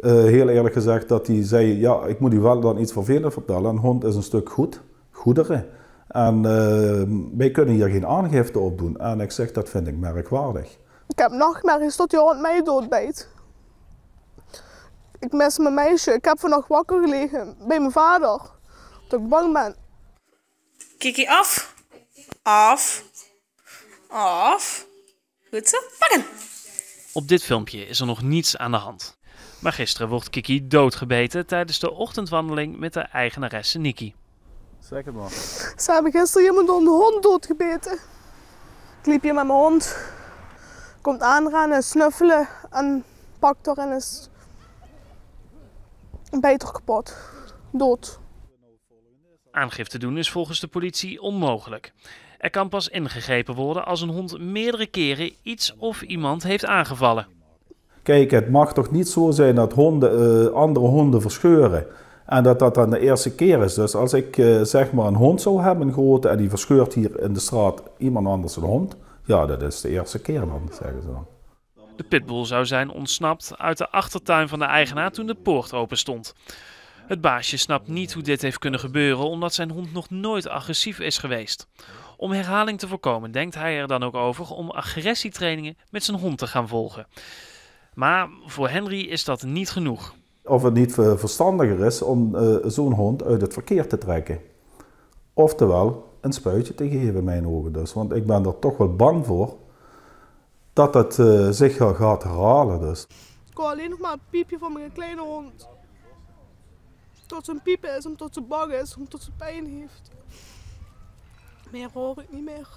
Uh, heel eerlijk gezegd dat hij zei, ja, ik moet u wel dan iets vervelend vertellen. Een hond is een stuk goed, goederen. En uh, wij kunnen hier geen aangifte op doen. En ik zeg, dat vind ik merkwaardig. Ik heb nachtmerries tot die hond mij doodbijt. Ik mis mijn meisje. Ik heb vannacht wakker gelegen bij mijn vader. Dat ik bang ben. Kiki af. Af. Af. Goed zo. Pakken. Op dit filmpje is er nog niets aan de hand. Maar gisteren wordt Kiki doodgebeten tijdens de ochtendwandeling met de eigenaresse Niki. Zeg het maar. Ze hebben gisteren iemand door de hond doodgebeten. Ik liep hier met mijn hond. Komt aanrennen, snuffelen en pakt er en is beter kapot. Dood. Aangifte doen is volgens de politie onmogelijk. Er kan pas ingegrepen worden als een hond meerdere keren iets of iemand heeft aangevallen. Kijk, het mag toch niet zo zijn dat honden uh, andere honden verscheuren. En dat dat dan de eerste keer is. Dus als ik uh, zeg maar een hond zou hebben, een grote, en die verscheurt hier in de straat iemand anders een hond. Ja, dat is de eerste keer dan, zeggen ze dan. De pitbull zou zijn ontsnapt uit de achtertuin van de eigenaar toen de poort open stond. Het baasje snapt niet hoe dit heeft kunnen gebeuren omdat zijn hond nog nooit agressief is geweest. Om herhaling te voorkomen denkt hij er dan ook over om agressietrainingen met zijn hond te gaan volgen. Maar voor Henry is dat niet genoeg. Of het niet verstandiger is om uh, zo'n hond uit het verkeer te trekken. Oftewel een spuitje te geven in mijn ogen dus. Want ik ben er toch wel bang voor dat het uh, zich gaat herhalen dus. Ik hoor alleen nog maar het piepje van mijn kleine hond. Tot zijn piepen is, omdat ze bang is, omdat ze pijn heeft. Meer hoor ik niet meer.